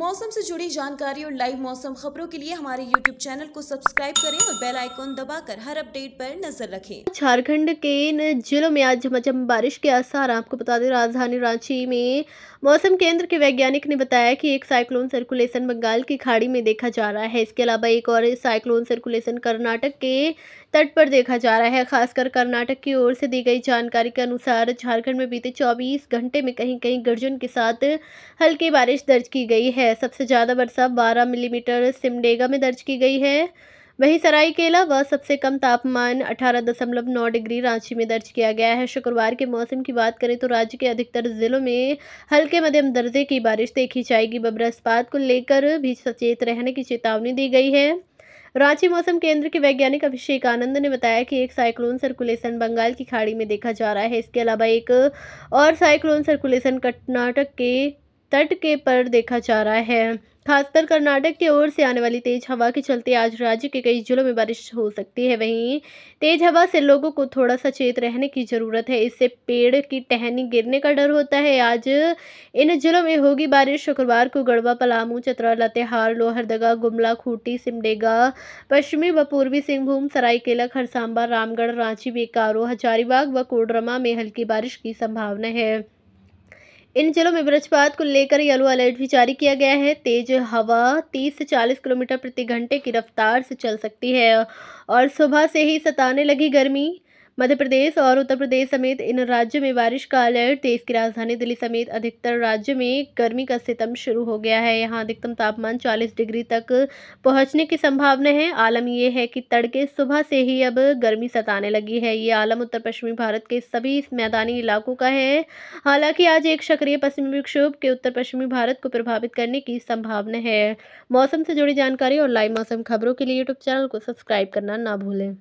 मौसम से जुड़ी जानकारी और लाइव मौसम खबरों के लिए हमारे यूट्यूब चैनल को सब्सक्राइब करें और बेल आइकॉन दबाकर हर अपडेट पर नज़र रखें। झारखंड के इन जिलों में आज झमाझम बारिश के आसार आपको बता दें, राजधानी रांची में मौसम केंद्र के वैज्ञानिक ने बताया कि एक साइक्लोन सर्कुलेशन बंगाल की खाड़ी में देखा जा रहा है। इसके अलावा एक और साइक्लोन सर्कुलेशन कर्नाटक के तट पर देखा जा रहा है। खासकर कर्नाटक की ओर से दी गई जानकारी के अनुसार झारखंड में बीते 24 घंटे में कहीं कहीं गर्जन के साथ हल्की बारिश दर्ज की गई है। सबसे ज़्यादा वर्षा 12 मिलीमीटर सिमडेगा में दर्ज की गई है। वहीं सरायकेला व सबसे कम तापमान 18.9 डिग्री रांची में दर्ज किया गया है। शुक्रवार के मौसम की बात करें तो राज्य के अधिकतर जिलों में हल्के मध्यम दर्जे की बारिश देखी जाएगी। बबरसपात को लेकर भी सचेत रहने की चेतावनी दी गई है। रांची मौसम केंद्र के वैज्ञानिक अभिषेक आनंद ने बताया कि एक साइक्लोन सर्कुलेशन बंगाल की खाड़ी में देखा जा रहा है। इसके अलावा एक और साइक्लोन सर्कुलेशन कर्नाटक के तट के पर देखा जा रहा है। खासकर कर्नाटक की ओर से आने वाली तेज हवा के चलते आज राज्य के कई जिलों में बारिश हो सकती है। वहीं तेज हवा से लोगों को थोड़ा सा चेत रहने की ज़रूरत है। इससे पेड़ की टहनी गिरने का डर होता है। आज इन जिलों में होगी बारिश। शुक्रवार को गढ़वा, पलामू, चतरा, लातेहार, लोहरदगा, गुमला, खूंटी, सिमडेगा, पश्चिमी व पूर्वी सिंहभूम, सरायकेला, खरसांबा, रामगढ़, रांची, बेकारो, हजारीबाग व कोडरमा में हल्की बारिश की संभावना है। इन जिलों में वज्रपात को लेकर येलो अलर्ट भी जारी किया गया है। तेज हवा 30 से 40 किलोमीटर प्रति घंटे की रफ्तार से चल सकती है और सुबह से ही सताने लगी गर्मी। मध्य प्रदेश और उत्तर प्रदेश समेत इन राज्यों में बारिश का अलर्ट। देश की राजधानी दिल्ली समेत अधिकतर राज्यों में गर्मी का सितम शुरू हो गया है। यहाँ अधिकतम तापमान 40 डिग्री तक पहुँचने की संभावना है। आलम यह है कि तड़के सुबह से ही अब गर्मी सताने लगी है। ये आलम उत्तर पश्चिमी भारत के सभी मैदानी इलाकों का है। हालाँकि आज एक सक्रिय पश्चिमी विक्षोभ के उत्तर पश्चिमी भारत को प्रभावित करने की संभावना है। मौसम से जुड़ी जानकारी और लाइव मौसम खबरों के लिए यूट्यूब चैनल को सब्सक्राइब करना ना भूलें।